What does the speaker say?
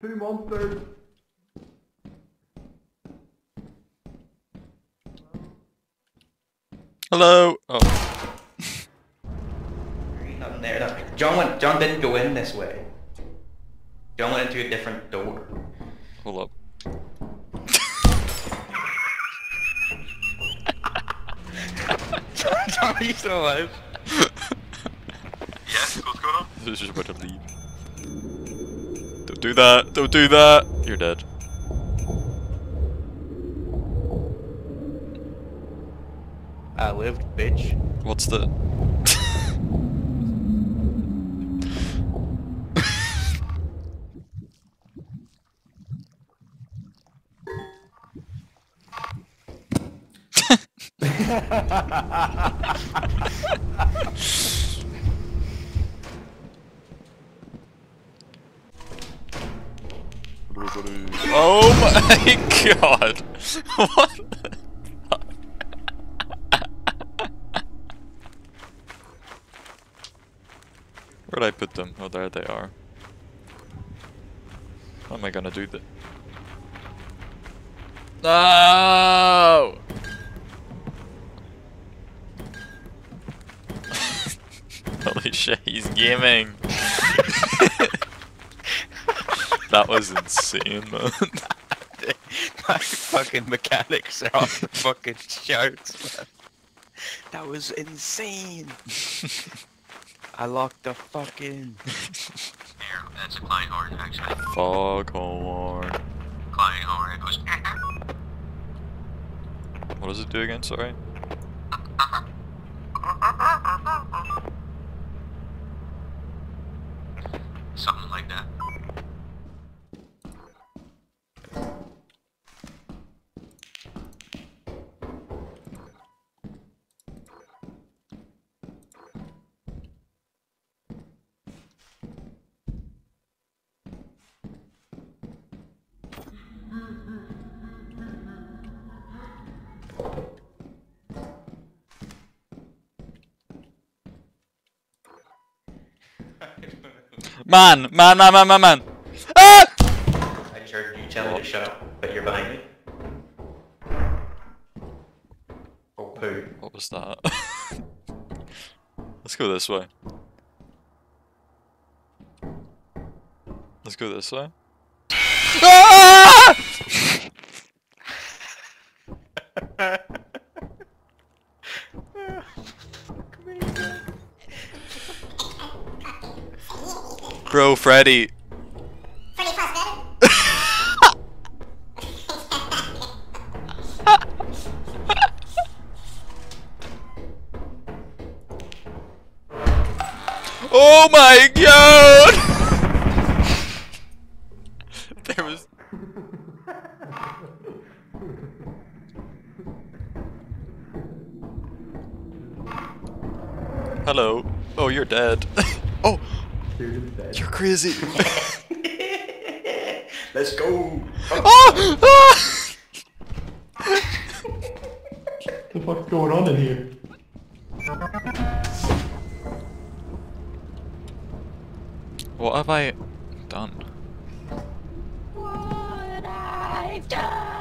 Two monsters. Hello. Oh, There ain't nothing there. Nothing. John went. John didn't go in this way. John went into a different door. hold up. John, are you still alive? Yeah, what's going on? This is just about to leave. Don't do that. Don't do that. You're dead. I lived, bitch. What's the? Oh my god! What? Where'd I put them? Oh, there they are. How am I gonna do that? No! Holy shit, he's gaming! that was insane, man. My fucking mechanics are off the fucking charts, man. That was insane. I locked the fucking. Here, that's a clown horn, actually. Foghorn. Clown horn, it goes. What does it do again? Sorry. Man, man, man, man, man, man. Ah! I just heard you tell me to shut up, but you're behind me. Oh, poo. What was that? Let's go this way. Let's go this way. Ah! Bro, Freddy. Freddy. Oh my god! there was. Hello. Oh, you're dead. oh, You're just dead. you're crazy. Let's go. oh! ah! What the fuck's going on in here? What have I done? What I've done.